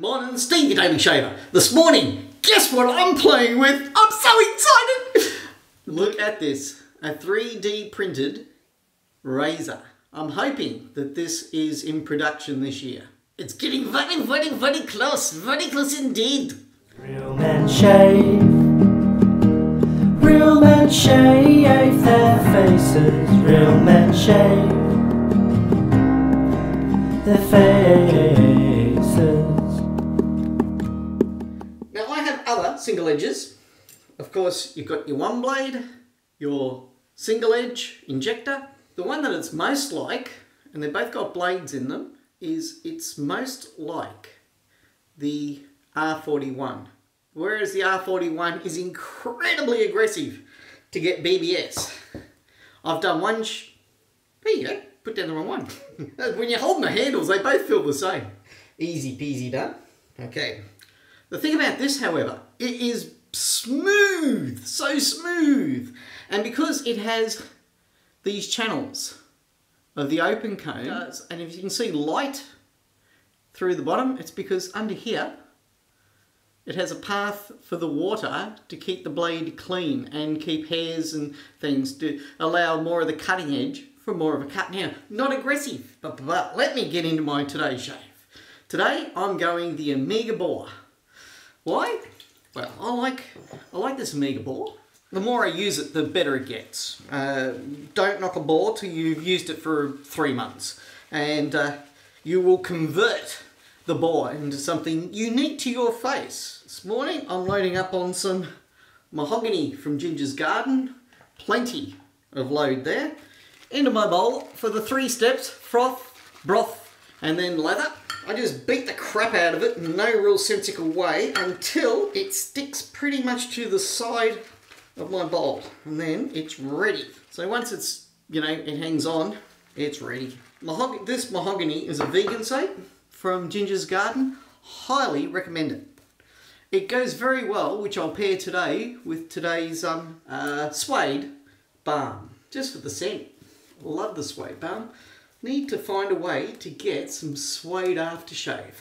morning, Steve your Daily Shaver. This morning, guess what I'm playing with? I'm so excited! Look at this, a 3D printed razor. I'm hoping that this is in production this year. It's getting very, very, very close, very close indeed. Real men shave. Real men shave their faces. Real men shave their faces. Single edges. Of course, you've got your one blade, your single edge injector. The one that it's most like, and they've both got blades in them, is it's most like the R41. Whereas the R41 is incredibly aggressive to get BBS. I've done one, sh- there you go, put down the wrong one. when you're holding the handles, they both feel the same. Easy peasy done. Okay. The thing about this, however, it is smooth, so smooth. And because it has these channels of the open comb, does- and if you can see light through the bottom, it's because under here, it has a path for the water to keep the blade clean and keep hairs and things to allow more of the cutting edge for more of a cut. Now, not aggressive, but, but let me get into my today shave. Today, I'm going the Omega Boar. Why? Well, I like I like this Omega boar. The more I use it, the better it gets. Uh, don't knock a boar till you've used it for three months, and uh, you will convert the boar into something unique to your face. This morning, I'm loading up on some mahogany from Ginger's Garden. Plenty of load there. Into my bowl for the three steps: froth, broth, and then lather. I just beat the crap out of it in no real sensical way until it sticks pretty much to the side of my bowl and then it's ready. So once it's, you know, it hangs on, it's ready. Mahog this mahogany is a vegan soap from Ginger's Garden. Highly recommend it. It goes very well, which I'll pair today with today's um, uh, suede balm, just for the scent. Love the suede balm. Need to find a way to get some suede aftershave.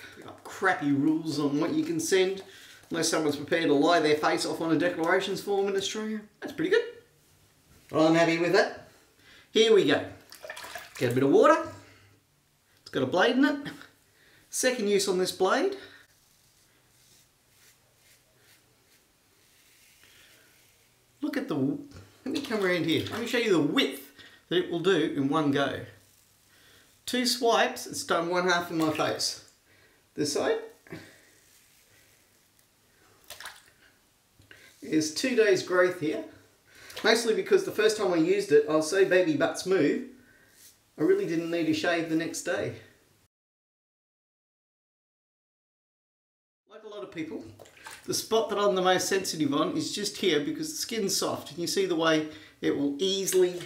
Crappy rules on what you can send, unless someone's prepared to lie their face off on a declarations form in Australia. That's pretty good. Well, I'm happy with that. Here we go. Get a bit of water. It's got a blade in it. Second use on this blade. Look at the, let me come around here. Let me show you the width that it will do in one go. Two swipes, it's done one half of my face. This side is two days growth here. Mostly because the first time I used it, I was so baby butt smooth, I really didn't need to shave the next day. Like a lot of people, the spot that I'm the most sensitive on is just here because the skin's soft and you see the way it will easily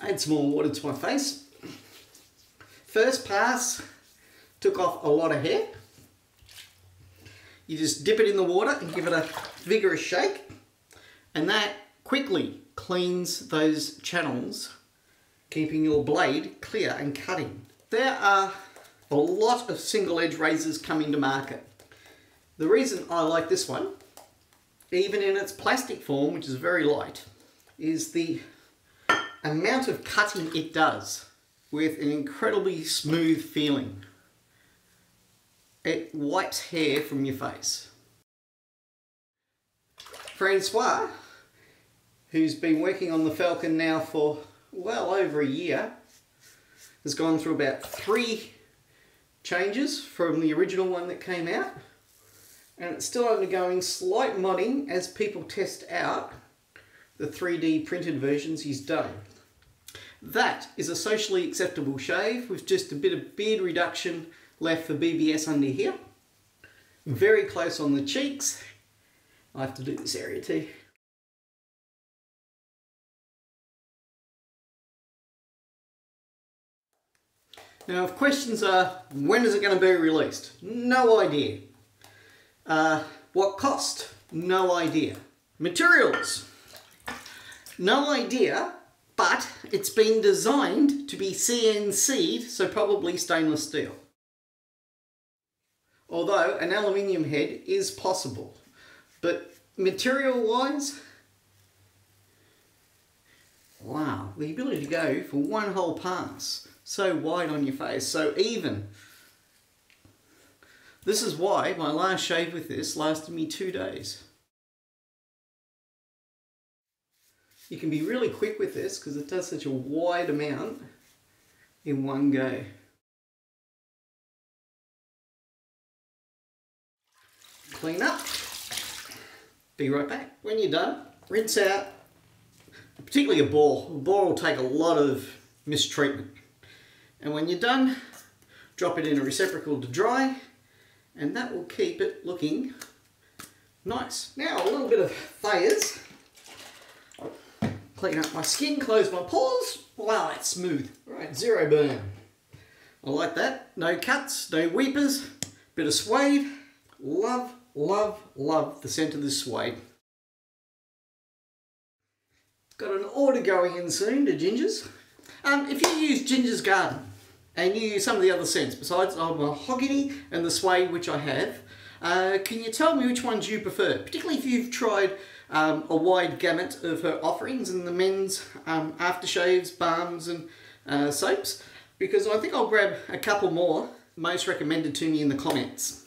add some more water to my face. First pass, took off a lot of hair. You just dip it in the water and give it a vigorous shake and that quickly cleans those channels keeping your blade clear and cutting. There are a lot of single edge razors coming to market. The reason I like this one, even in its plastic form, which is very light, is the amount of cutting it does with an incredibly smooth feeling. It wipes hair from your face. Francois, who's been working on the Falcon now for well over a year, has gone through about three changes from the original one that came out and it's still undergoing slight modding as people test out the 3D printed versions he's done. That is a socially acceptable shave with just a bit of beard reduction left for BBS under here. Very close on the cheeks. I have to do this area too. Now if questions are, when is it going to be released? No idea. Uh, what cost? No idea. Materials? No idea, but it's been designed to be CNC'd, so probably stainless steel. Although an aluminium head is possible. But material wise, wow, the ability to go for one whole pass, so wide on your face, so even. This is why my last shave with this lasted me two days. You can be really quick with this because it does such a wide amount in one go. Clean up. Be right back. When you're done, rinse out, particularly a ball. A ball will take a lot of mistreatment. And when you're done, drop it in a receptacle to dry and that will keep it looking nice. Now a little bit of Thayers. Clean up my skin, close my pores. Wow, that's smooth. Right, zero burn. I like that. No cuts, no weepers, bit of suede. Love, love, love the scent of this suede. Got an order going in soon to Ginger's. Um, if you use Ginger's Garden and you use some of the other scents besides the mahogany and the suede which I have, uh, can you tell me which ones you prefer? Particularly if you've tried um, a wide gamut of her offerings in the men's um, aftershaves, balms and uh, soaps because I think I'll grab a couple more most recommended to me in the comments.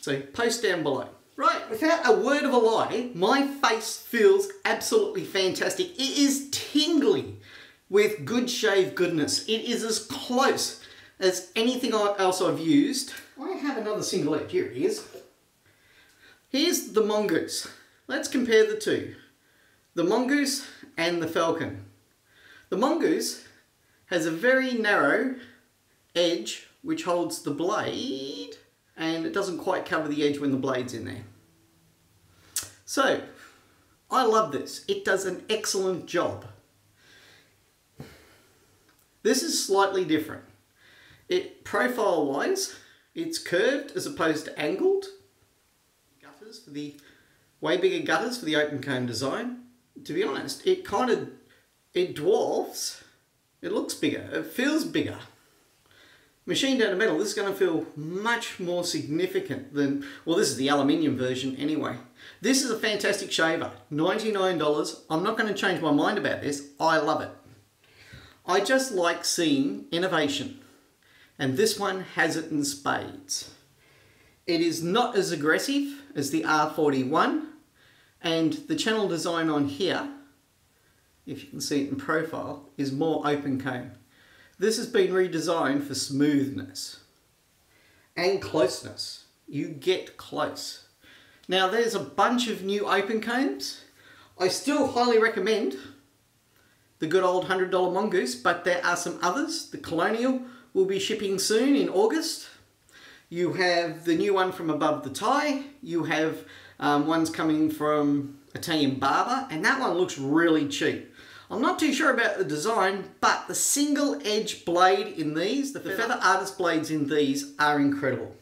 So post down below. Right, without a word of a lie, my face feels absolutely fantastic. It is tingly with good shave goodness. It is as close as anything else I've used. I have another single edge, here it is. Here's the Mongoose. Let's compare the two. The Mongoose and the Falcon. The Mongoose has a very narrow edge which holds the blade and it doesn't quite cover the edge when the blade's in there. So, I love this. It does an excellent job. This is slightly different. It profile wise, it's curved as opposed to angled. Gutters for the way bigger gutters for the open comb design. To be honest, it kind of it dwarfs. It looks bigger. It feels bigger. Machined out of metal, this is going to feel much more significant than, well this is the aluminium version anyway. This is a fantastic shaver, $99. I'm not going to change my mind about this, I love it. I just like seeing innovation and this one has it in spades. It is not as aggressive as the R41 and the channel design on here, if you can see it in profile, is more open comb. This has been redesigned for smoothness and closeness. You get close. Now there's a bunch of new open combs. I still highly recommend the good old $100 Mongoose, but there are some others. The Colonial will be shipping soon in August. You have the new one from Above the Tie. You have um, ones coming from Italian Barber, and that one looks really cheap. I'm not too sure about the design, but the single edge blade in these, the Feather Artist blades in these are incredible.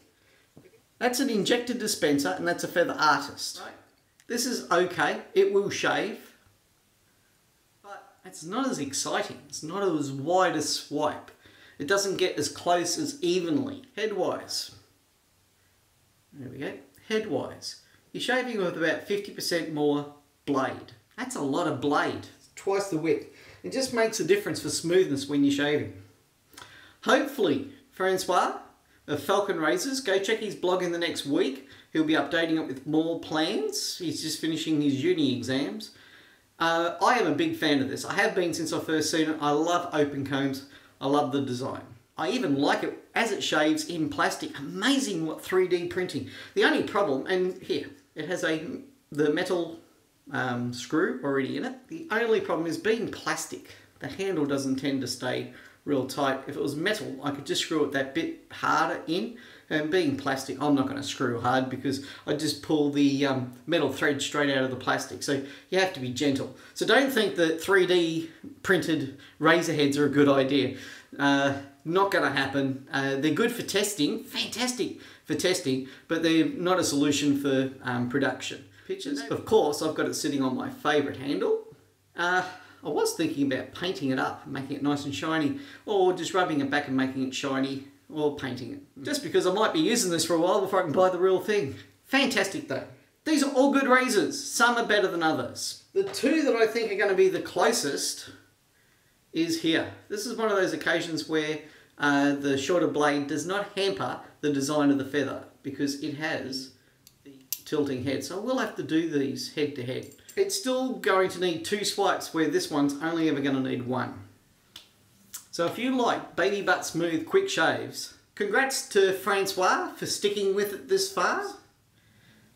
That's an injected dispenser and that's a Feather Artist. This is okay, it will shave, but it's not as exciting. It's not as wide a swipe. It doesn't get as close as evenly, headwise. There we go, headwise. You're shaving with about 50% more blade. That's a lot of blade twice the width. It just makes a difference for smoothness when you're shaving. Hopefully, Francois of Falcon Razors, go check his blog in the next week. He'll be updating it with more plans. He's just finishing his uni exams. Uh, I am a big fan of this. I have been since I first seen it. I love open combs. I love the design. I even like it as it shaves in plastic. Amazing what 3D printing. The only problem, and here, it has a the metal um, screw already in it. The only problem is being plastic, the handle doesn't tend to stay real tight. If it was metal, I could just screw it that bit harder in. And being plastic, I'm not going to screw hard because I just pull the um, metal thread straight out of the plastic. So you have to be gentle. So don't think that 3D printed razor heads are a good idea. Uh, not going to happen. Uh, they're good for testing, fantastic for testing, but they're not a solution for um, production pictures. Of course, I've got it sitting on my favourite handle. Uh, I was thinking about painting it up, making it nice and shiny, or just rubbing it back and making it shiny, or painting it. Just because I might be using this for a while before I can buy the real thing. Fantastic though. These are all good razors. Some are better than others. The two that I think are going to be the closest is here. This is one of those occasions where uh, the shorter blade does not hamper the design of the feather because it has the tilting head. So we'll have to do these head to head. It's still going to need two swipes where this one's only ever going to need one. So if you like baby butt smooth quick shaves, congrats to Francois for sticking with it this far.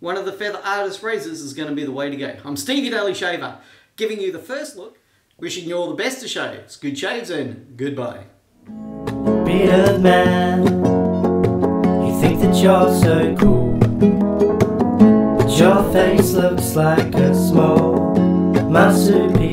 One of the Feather Artist razors is going to be the way to go. I'm Stevie Daily Shaver, giving you the first look, wishing you all the best of shaves, good shaves and goodbye. Bearded man, you think that you're so cool. But your face looks like a small marsupial.